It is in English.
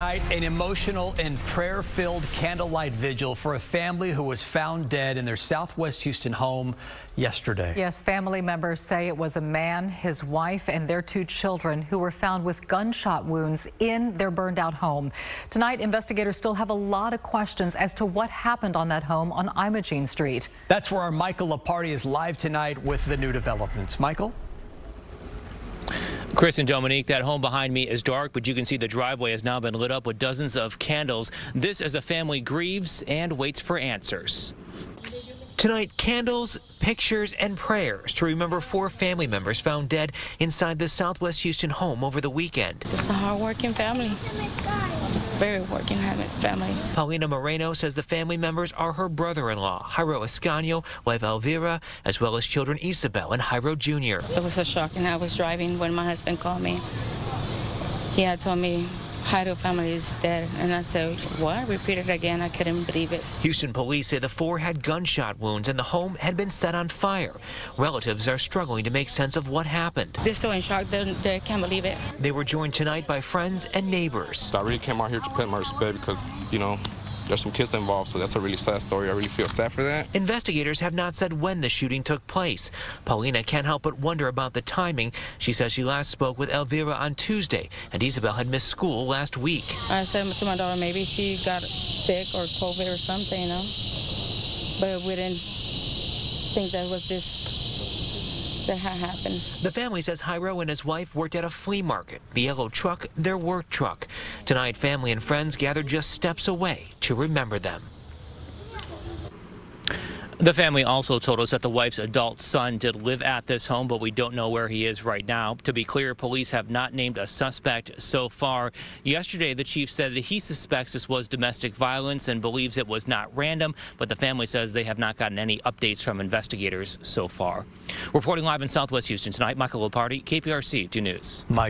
Tonight, an emotional and prayer-filled candlelight vigil for a family who was found dead in their southwest Houston home yesterday. Yes, family members say it was a man, his wife, and their two children who were found with gunshot wounds in their burned out home. Tonight, investigators still have a lot of questions as to what happened on that home on Imogene Street. That's where our Michael Laparty is live tonight with the new developments. Michael? Chris and Dominique, that home behind me is dark, but you can see the driveway has now been lit up with dozens of candles. This as a family grieves and waits for answers. Tonight, candles, pictures, and prayers to remember four family members found dead inside the Southwest Houston home over the weekend. It's a hardworking family. Oh Very working family. Paulina Moreno says the family members are her brother-in-law, Jairo Escanio, wife Elvira, as well as children Isabel and Jairo Jr. It was a shock, and I was driving when my husband called me. He had told me Jairo family is dead. And I said, what? Repeat it again. I couldn't believe it. Houston police say the four had gunshot wounds and the home had been set on fire. Relatives are struggling to make sense of what happened. They're so in shock. They, they can't believe it. They were joined tonight by friends and neighbors. I really came out here to pay my respect because, you know, there's some kids involved, so that's a really sad story. I really feel sad for that. Investigators have not said when the shooting took place. Paulina can't help but wonder about the timing. She says she last spoke with Elvira on Tuesday, and Isabel had missed school last week. I said to my daughter, maybe she got sick or COVID or something, you know? But we didn't think that was this that happened. The family says Jairo and his wife worked at a flea market. The yellow truck, their work truck. Tonight, family and friends gathered just steps away to remember them. The family also told us that the wife's adult son did live at this home, but we don't know where he is right now. To be clear, police have not named a suspect so far. Yesterday, the chief said that he suspects this was domestic violence and believes it was not random, but the family says they have not gotten any updates from investigators so far. Reporting live in Southwest Houston tonight, Michael Loparty, KPRC 2 News. Mike.